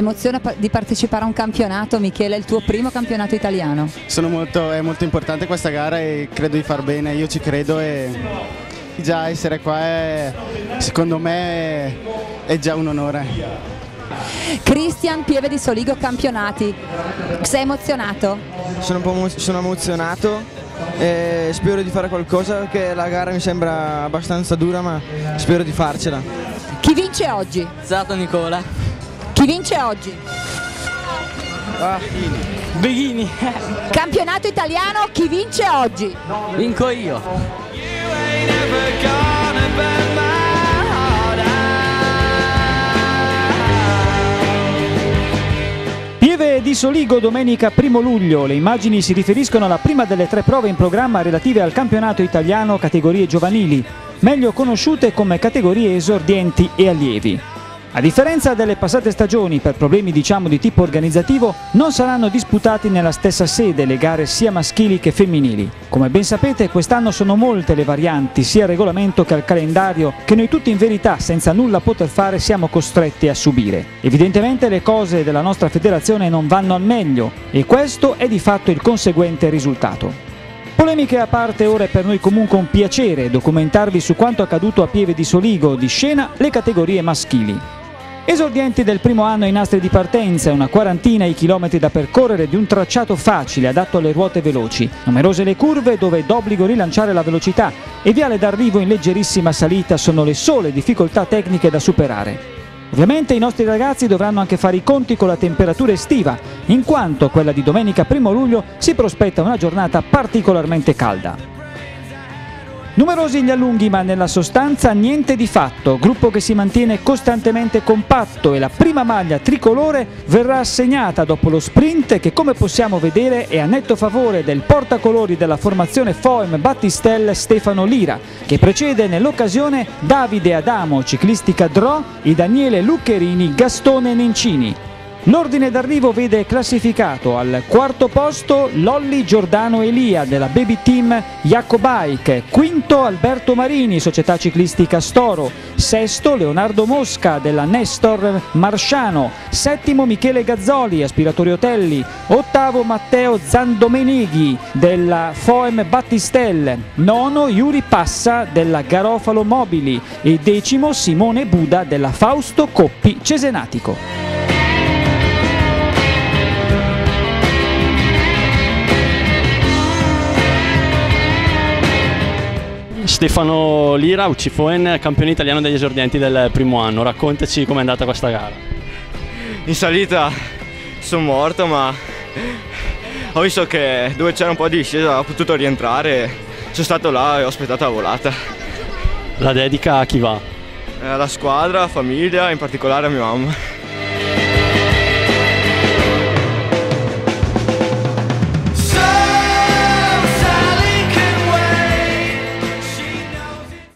L'emozione di partecipare a un campionato, Michele, è il tuo primo campionato italiano? Molto, è molto importante questa gara e credo di far bene, io ci credo e già essere qua è, secondo me è già un onore. Cristian Pieve di Soligo campionati, sei emozionato? Sono, un po sono emozionato e spero di fare qualcosa perché la gara mi sembra abbastanza dura ma spero di farcela. Chi vince oggi? Zato Nicola. Chi vince oggi? Ah, Beghini. Campionato italiano, chi vince oggi? Vinco io. Pieve di Soligo domenica 1 luglio. Le immagini si riferiscono alla prima delle tre prove in programma relative al campionato italiano categorie giovanili, meglio conosciute come categorie esordienti e allievi. A differenza delle passate stagioni, per problemi diciamo di tipo organizzativo, non saranno disputati nella stessa sede le gare sia maschili che femminili. Come ben sapete, quest'anno sono molte le varianti, sia al regolamento che al calendario, che noi tutti in verità, senza nulla poter fare, siamo costretti a subire. Evidentemente le cose della nostra federazione non vanno al meglio e questo è di fatto il conseguente risultato. Polemiche a parte, ora è per noi comunque un piacere documentarvi su quanto accaduto a Pieve di Soligo, di scena, le categorie maschili. Esordienti del primo anno ai nastri di partenza, una quarantina i chilometri da percorrere di un tracciato facile adatto alle ruote veloci, numerose le curve dove d'obbligo rilanciare la velocità e viale d'arrivo in leggerissima salita sono le sole difficoltà tecniche da superare. Ovviamente i nostri ragazzi dovranno anche fare i conti con la temperatura estiva, in quanto quella di domenica 1 luglio si prospetta una giornata particolarmente calda. Numerosi gli allunghi ma nella sostanza niente di fatto, gruppo che si mantiene costantemente compatto e la prima maglia tricolore verrà assegnata dopo lo sprint che come possiamo vedere è a netto favore del portacolori della formazione Foim Battistelle Stefano Lira che precede nell'occasione Davide Adamo ciclistica Dro e Daniele Luccherini Gastone Nencini. L'ordine d'arrivo vede classificato al quarto posto Lolli Giordano Elia della Baby Team Jacobike, quinto Alberto Marini, società ciclistica Storo, sesto Leonardo Mosca della Nestor Marsciano, settimo Michele Gazzoli, Aspiratori Otelli, ottavo Matteo Zandomenighi della Foem Battistelle, nono Yuri Passa della Garofalo Mobili. E decimo Simone Buda della Fausto Coppi Cesenatico. Stefano Lira, Ucifoen, campione italiano degli esordienti del primo anno. Raccontaci com'è andata questa gara. In salita sono morto, ma ho visto che dove c'era un po' di discesa ho potuto rientrare. Sono stato là e ho aspettato la volata. La dedica a chi va? Alla squadra, alla famiglia, in particolare a mia mamma.